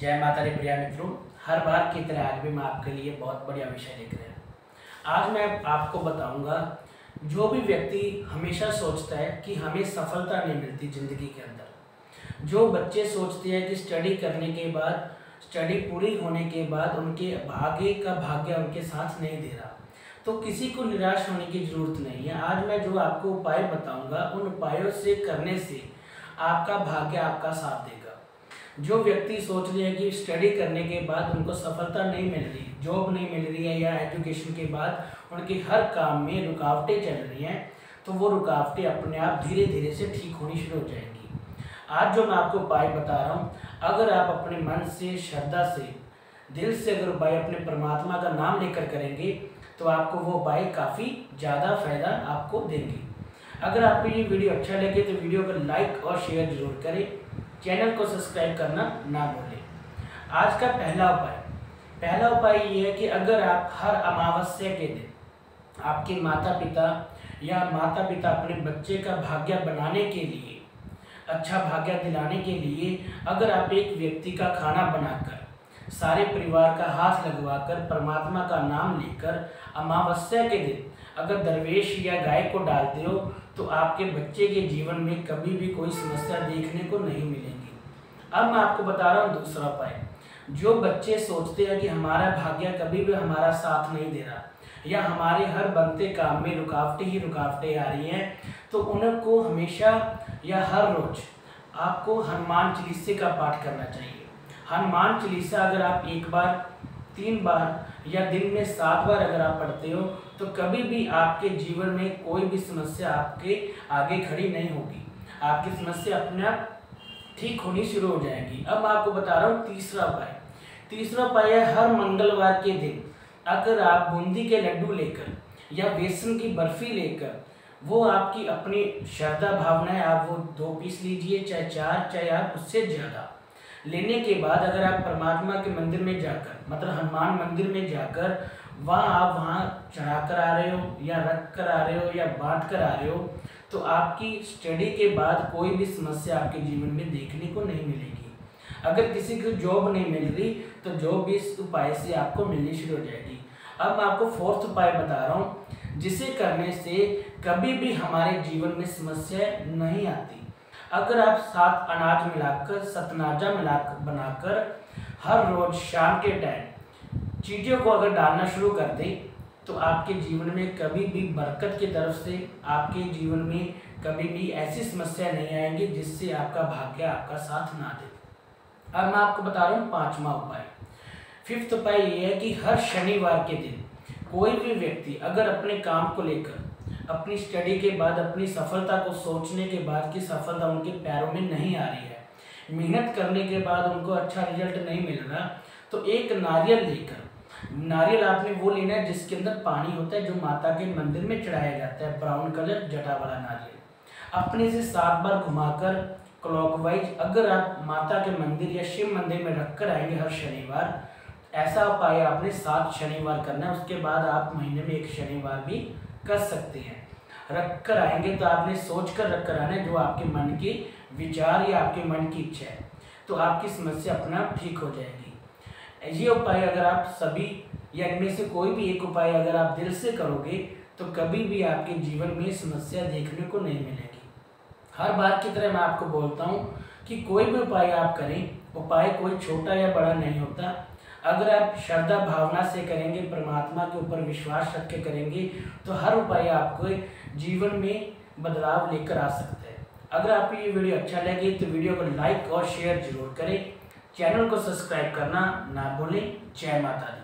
जय माता दी प्रिया मित्रों, हर बार की तरह आज भी मैं आपके लिए बहुत बढ़िया विषय लेकर आया आज मैं आपको बताऊँगा, जो भी व्यक्ति हमेशा सोचता है कि हमें सफलता नहीं मिलती ज़िंदगी के अंदर, जो बच्चे सोचते हैं कि स्टडी करने के बाद स्टडी पूरी होने के बाद उनके भाग्य का भाग्य उनके साथ नहीं दे रहा तो किसी को निराश होने की ज़रूरत नहीं है। आज मैं जो आपको उपाय बताऊँगा, उन उपायों से करने से आपका भाग्य आपका साथ देगा। जो व्यक्ति सोच रहे हैं कि स्टडी करने के बाद उनको सफलता नहीं मिल रही जॉब नहीं मिल रही है या एजुकेशन के बाद उनके हर काम में रुकावटें चल रही हैं तो वो रुकावटें अपने आप धीरे धीरे से ठीक होनी शुरू हो जाएँगी। आज जो मैं आपको उपाय बता रहा हूँ, अगर आप अपने मन से, श्रद्धा से, दिल से अगर उपाय अपने परमात्मा का नाम लेकर करेंगे तो आपको वो उपाय काफ़ी ज़्यादा फ़ायदा आपको देंगे। अगर आपको ये वीडियो अच्छा लगे तो वीडियो को लाइक और शेयर ज़रूर करें। चैनल को सब्सक्राइब करना ना भूलें। आज का पहला उपाय। पहला उपाय ये है कि अगर आप हर अमावस्या के दिन आपके माता पिता या माता पिता अपने बच्चे का भाग्य बनाने के लिए अच्छा भाग्य दिलाने के लिए अगर आप एक व्यक्ति का खाना बनाकर सारे परिवार का हाथ लगवाकर, परमात्मा का नाम लेकर अमावस्या के दिन अगर दरवेश या गाय को डालते हो तो आपके बच्चे के जीवन में कभी भी कोई समस्या देखने को नहीं मिलेगी। अब मैं आपको बता रहा हूँ दूसरा उपाय। जो बच्चे सोचते हैं कि हमारा भाग्य कभी भी हमारा साथ नहीं दे रहा, या हमारे हर बनते काम में रुकावटें ही रुकावटें आ रही हैं तो उनको हमेशा या हर रोज आपको हनुमान चालीसे का पाठ करना चाहिए। हनुमान चालीसा अगर आप एक बार, तीन बार, या दिन में सात बार अगर आप पढ़ते हो तो कभी भी आपके जीवन में कोई भी समस्या आपके आगे खड़ी नहीं होगी। आपकी समस्या अपने आप ठीक होनी शुरू हो जाएगी। अब आपको बता रहा हूँ तीसरा उपाय। तीसरा उपाय है हर मंगलवार के दिन अगर आप बूंदी के लड्डू लेकर या बेसन की बर्फ़ी लेकर, वो आपकी अपनी श्रद्धा भावना है आप वो दो पीस लीजिए, चाहे चार, चाहे आप उससे ज़्यादा। लेने के बाद अगर आप परमात्मा के मंदिर में जाकर मतलब हनुमान मंदिर में जाकर, वहाँ आप वहाँ चढ़ा कर आ रहे हो, या रख कर आ रहे हो, या बांट कर आ रहे हो तो आपकी स्टडी के बाद कोई भी समस्या आपके जीवन में देखने को नहीं मिलेगी। अगर किसी को जॉब नहीं मिल रही तो जॉब भी इस उपाय से आपको मिलनी शुरू हो जाएगी। अब मैं आपको फोर्थ उपाय बता रहा हूँ, जिसे करने से कभी भी हमारे जीवन में समस्या नहीं आती। अगर आप सात अनाज मिलाकर, सतनाजा मिलाकर, बनाकर हर रोज शाम के टाइम चीज़ों को अगर डालना शुरू कर दें तो आपके जीवन में कभी भी बरकत की तरफ़ से आपके जीवन में कभी भी ऐसी समस्या नहीं आएँगी जिससे आपका भाग्य आपका साथ ना दे। अब मैं आपको बता रहा हूँ पांचवा उपाय। फिफ्थ उपाय ये है कि हर शनिवार के दिन कोई भी व्यक्ति अगर अपने काम को लेकर अपनी स्टडी के बाद, अपनी सफलता को सोचने के बाद कि सफलता उनके पैरों में नहीं आ रही है। मेहनत करने के बाद उनको अच्छा रिज़ल्ट नहीं मिल रहा। तो एक नारियल लेकर, नारियल आपने वो लेना है जिसके अंदर पानी होता है जो माता के मंदिर में चढ़ाया जाता है ब्राउन कलर जटा वाला नारियल। अपने से सात बार घुमाकर क्लॉकवाइज अगर आप माता के मंदिर या शिव मंदिर में रख कर आएँगे हर शनिवार, ऐसा उपाय आपने सात शनिवार करना है। उसके बाद आप महीने में एक शनिवार भी कर सकते हैं। रख कर आएँगे तो आपने सोच कर रख कर आना जो आपके मन के विचार या आपके मन की इच्छा है। तो आपकी समस्या अपना ठीक हो जाएगी। ये उपाय अगर आप सभी या इनमें से कोई भी एक उपाय अगर आप दिल से करोगे तो कभी भी आपके जीवन में समस्या देखने को नहीं मिलेगी। हर बात की तरह मैं आपको बोलता हूँ कि कोई भी उपाय आप करें, उपाय कोई छोटा या बड़ा नहीं होता अगर आप श्रद्धा भावना से करेंगे, परमात्मा के ऊपर विश्वास रख के करेंगे तो हर उपाय आपको जीवन में बदलाव लेकर आ सकता है। अगर आपको ये वीडियो अच्छा लगे तो वीडियो को लाइक और शेयर ज़रूर करें। चैनल को सब्सक्राइब करना ना भूलें। जय माता दी।